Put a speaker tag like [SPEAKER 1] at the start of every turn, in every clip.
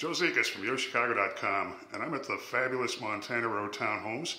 [SPEAKER 1] Joe Zekas from YoChicago.com, and I'm at the fabulous Montana Row Townhomes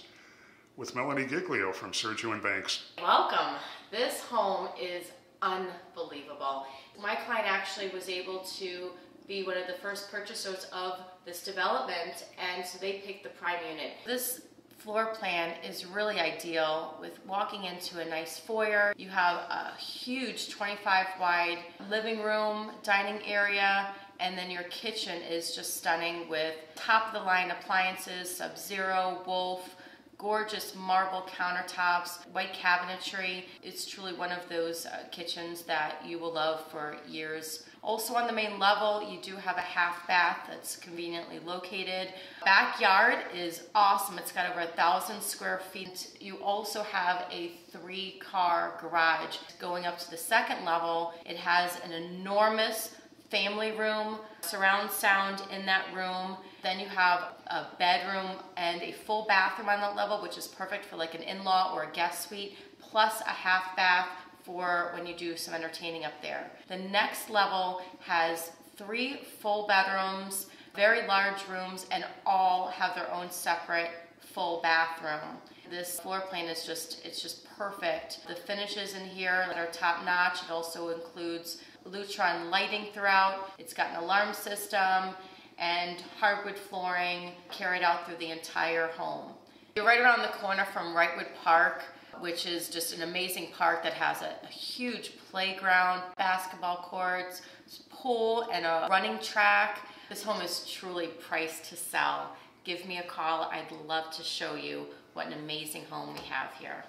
[SPEAKER 1] with Melanie Giglio from Sergio and Banks.
[SPEAKER 2] Welcome. This home is unbelievable. My client actually was able to be one of the first purchasers of this development, and so they picked the prime unit. This floor plan is really ideal with walking into a nice foyer. You have a huge 25 wide living room, dining area, and then your kitchen is just stunning with top of the line appliances, Sub-Zero, Wolf, gorgeous marble countertops, white cabinetry. It's truly one of those uh, kitchens that you will love for years. Also on the main level, you do have a half bath that's conveniently located. Backyard is awesome. It's got over a thousand square feet. You also have a three car garage. Going up to the second level, it has an enormous family room, surround sound in that room. Then you have a bedroom and a full bathroom on that level, which is perfect for like an in-law or a guest suite, plus a half bath for when you do some entertaining up there. The next level has three full bedrooms, very large rooms, and all have their own separate full bathroom. This floor plan is just, it's just perfect. The finishes in here are top notch. It also includes Lutron lighting throughout. It's got an alarm system and hardwood flooring carried out through the entire home. You're right around the corner from Wrightwood Park, which is just an amazing park that has a, a huge playground, basketball courts, pool, and a running track. This home is truly priced to sell. Give me a call. I'd love to show you what an amazing home we have here.